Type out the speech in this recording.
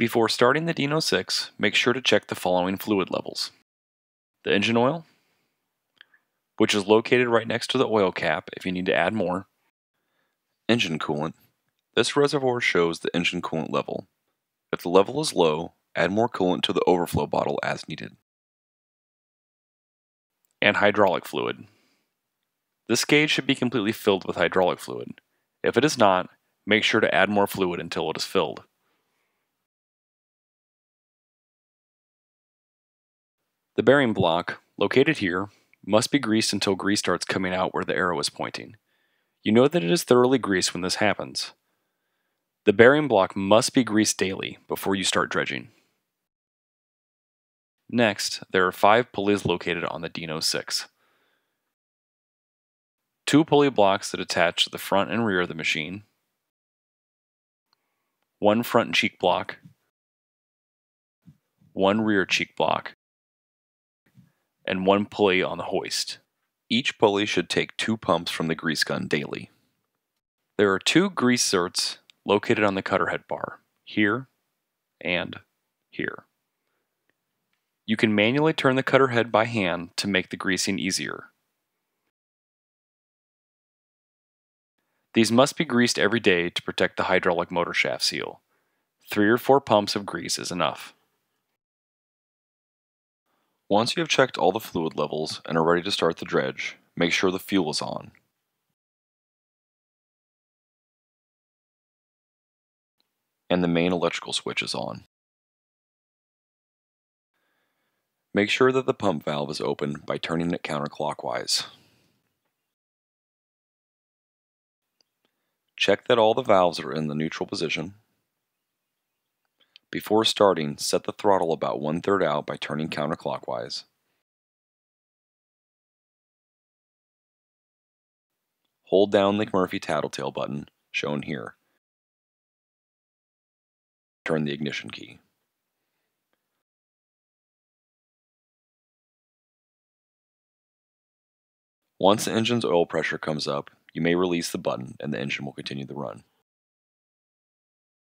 Before starting the Dino 6, make sure to check the following fluid levels. The engine oil, which is located right next to the oil cap if you need to add more. Engine coolant. This reservoir shows the engine coolant level. If the level is low, add more coolant to the overflow bottle as needed. And hydraulic fluid. This gauge should be completely filled with hydraulic fluid. If it is not, make sure to add more fluid until it is filled. The bearing block, located here, must be greased until grease starts coming out where the arrow is pointing. You know that it is thoroughly greased when this happens. The bearing block must be greased daily before you start dredging. Next, there are five pulleys located on the Dino 6. Two pulley blocks that attach to the front and rear of the machine, one front cheek block, one rear cheek block, and one pulley on the hoist. Each pulley should take two pumps from the grease gun daily. There are two grease zerts located on the cutter head bar, here and here. You can manually turn the cutter head by hand to make the greasing easier. These must be greased every day to protect the hydraulic motor shaft seal. Three or four pumps of grease is enough. Once you have checked all the fluid levels and are ready to start the dredge, make sure the fuel is on. And the main electrical switch is on. Make sure that the pump valve is open by turning it counterclockwise. Check that all the valves are in the neutral position. Before starting, set the throttle about one third out by turning counterclockwise. Hold down the Murphy tattletale button, shown here. Turn the ignition key. Once the engine's oil pressure comes up, you may release the button and the engine will continue the run.